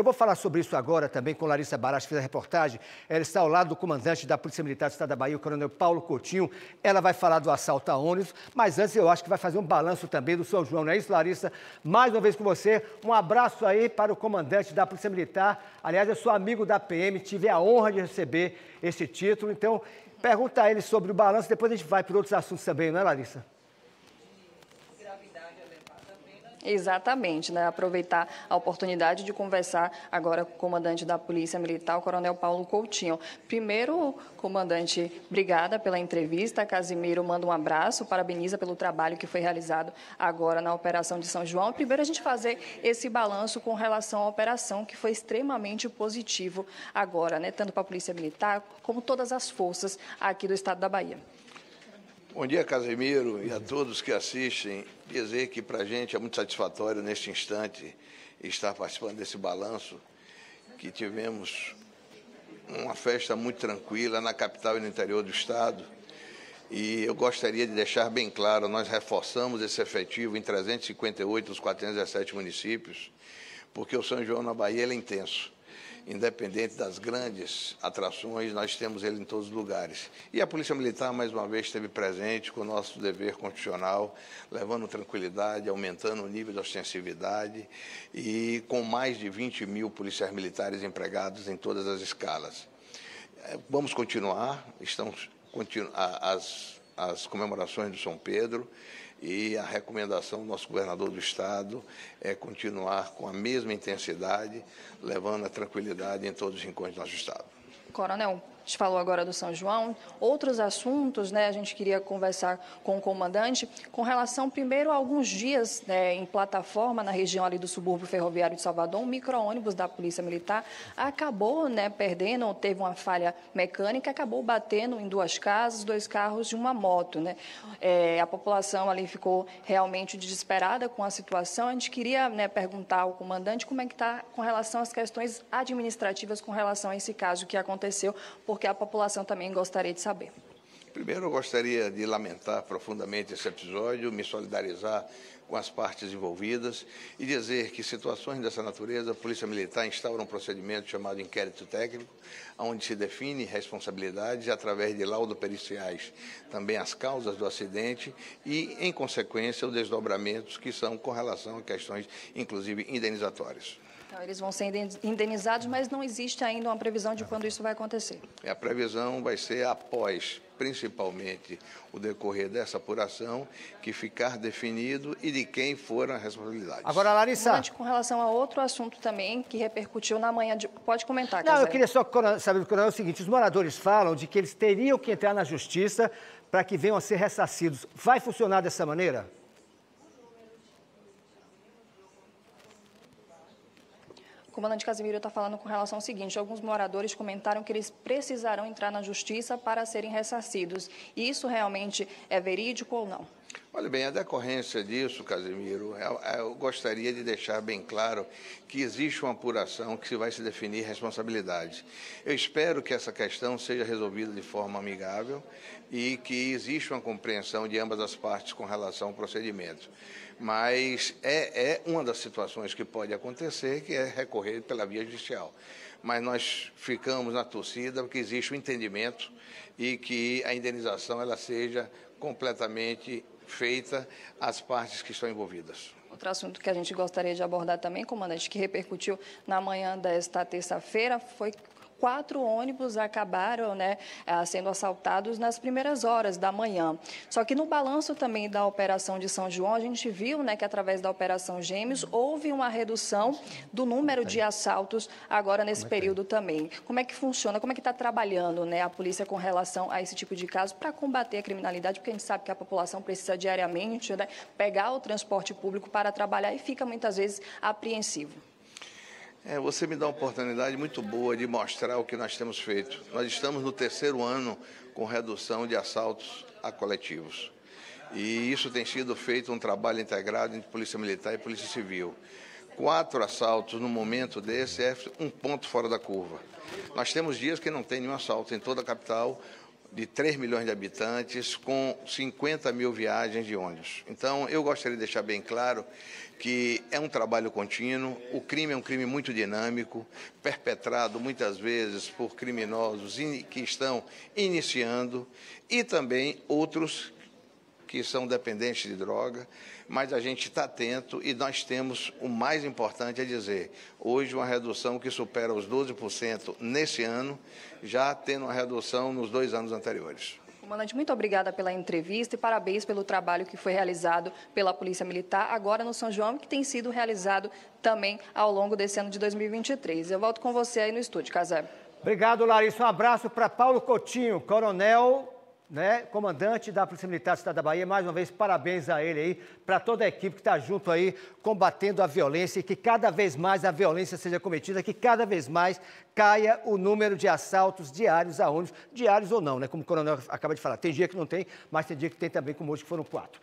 Eu vou falar sobre isso agora também com Larissa Baras, fez a reportagem. Ela está ao lado do comandante da Polícia Militar do Estado da Bahia, o coronel Paulo Coutinho. Ela vai falar do assalto a ônibus, mas antes eu acho que vai fazer um balanço também do São João, não é isso, Larissa? Mais uma vez com você, um abraço aí para o comandante da Polícia Militar. Aliás, eu sou amigo da PM, tive a honra de receber esse título, então pergunta a ele sobre o balanço, depois a gente vai para outros assuntos também, não é, Larissa? Exatamente, né? aproveitar a oportunidade de conversar agora com o comandante da Polícia Militar, o Coronel Paulo Coutinho. Primeiro, comandante, obrigada pela entrevista. Casimiro manda um abraço, parabeniza pelo trabalho que foi realizado agora na Operação de São João. Primeiro, a gente fazer esse balanço com relação à operação, que foi extremamente positivo agora, né? tanto para a Polícia Militar como todas as forças aqui do Estado da Bahia. Bom dia, Casemiro, e a todos que assistem. Dizer que para a gente é muito satisfatório neste instante estar participando desse balanço, que tivemos uma festa muito tranquila na capital e no interior do Estado. E eu gostaria de deixar bem claro, nós reforçamos esse efetivo em 358 dos 417 municípios, porque o São João na Bahia é intenso independente das grandes atrações, nós temos ele em todos os lugares. E a Polícia Militar, mais uma vez, esteve presente com o nosso dever constitucional, levando tranquilidade, aumentando o nível de ostensividade e com mais de 20 mil policiais militares empregados em todas as escalas. É, vamos continuar, continu as, as comemorações do São Pedro e a recomendação do nosso governador do Estado é continuar com a mesma intensidade, levando a tranquilidade em todos os rincões do nosso Estado. Coronel, gente falou agora do São João. Outros assuntos, né, a gente queria conversar com o comandante com relação, primeiro, a alguns dias né, em plataforma na região ali do subúrbio ferroviário de Salvador, um micro-ônibus da Polícia Militar acabou né, perdendo, teve uma falha mecânica, acabou batendo em duas casas, dois carros de uma moto. Né? É, a população ali ficou realmente desesperada com a situação. A gente queria né, perguntar ao comandante como é que está com relação às questões administrativas com relação a esse caso que aconteceu, porque a população também gostaria de saber. Primeiro, eu gostaria de lamentar profundamente esse episódio, me solidarizar com as partes envolvidas e dizer que situações dessa natureza, a Polícia Militar instaura um procedimento chamado inquérito técnico, onde se define responsabilidades através de laudo periciais, também as causas do acidente e, em consequência, os desdobramentos que são com relação a questões, inclusive, indenizatórias. Então, eles vão ser indenizados, mas não existe ainda uma previsão de quando isso vai acontecer. A previsão vai ser após, principalmente, o decorrer dessa apuração, que ficar definido e de quem for a responsabilidade. Agora, Larissa. com relação a outro assunto também que repercutiu na manhã de. Pode comentar, Não, eu queria só saber do é o seguinte: os moradores falam de que eles teriam que entrar na justiça para que venham a ser ressarcidos. Vai funcionar dessa maneira? Comandante Casimiro está falando com relação ao seguinte: alguns moradores comentaram que eles precisarão entrar na justiça para serem ressarcidos. Isso realmente é verídico ou não? Olha bem, a decorrência disso, Casimiro, eu, eu, gostaria de deixar bem claro que existe uma apuração que vai se definir responsabilidade. Eu espero que essa questão seja resolvida de forma amigável e que exista uma compreensão de ambas as partes com relação ao procedimento mas é, é uma das situações que pode acontecer, que é recorrer pela via judicial. Mas nós ficamos na torcida porque existe o um entendimento e que a indenização ela seja completamente feita às partes que estão envolvidas. Outro assunto que a gente gostaria de abordar também, comandante, que repercutiu na manhã desta terça-feira, foi quatro ônibus acabaram né, ah, sendo assaltados nas primeiras horas da manhã. Só que no balanço também da Operação de São João, a gente viu né, que através da Operação Gêmeos houve uma redução do número de assaltos agora nesse é período também. Como é que funciona, como é que está trabalhando né, a polícia com relação a esse tipo de caso para combater a criminalidade? Porque a gente sabe que a população precisa diariamente né, pegar o transporte público para trabalhar e fica muitas vezes apreensivo. É, você me dá uma oportunidade muito boa de mostrar o que nós temos feito. Nós estamos no terceiro ano com redução de assaltos a coletivos. E isso tem sido feito um trabalho integrado entre Polícia Militar e Polícia Civil. Quatro assaltos no momento desse é um ponto fora da curva. Nós temos dias que não tem nenhum assalto em toda a capital, de 3 milhões de habitantes, com 50 mil viagens de ônibus. Então, eu gostaria de deixar bem claro que é um trabalho contínuo, o crime é um crime muito dinâmico, perpetrado muitas vezes por criminosos que estão iniciando e também outros que são dependentes de droga, mas a gente está atento e nós temos o mais importante a dizer. Hoje, uma redução que supera os 12% nesse ano, já tendo uma redução nos dois anos anteriores. Comandante, muito obrigada pela entrevista e parabéns pelo trabalho que foi realizado pela Polícia Militar agora no São João, que tem sido realizado também ao longo desse ano de 2023. Eu volto com você aí no estúdio, Casé. Obrigado, Larissa. Um abraço para Paulo Coutinho, coronel né, comandante da Polícia Militar do Estado da Bahia, mais uma vez, parabéns a ele aí, para toda a equipe que está junto aí, combatendo a violência e que cada vez mais a violência seja cometida, que cada vez mais caia o número de assaltos diários a ônibus, diários ou não, né, como o coronel acaba de falar. Tem dia que não tem, mas tem dia que tem também, como hoje, que foram quatro.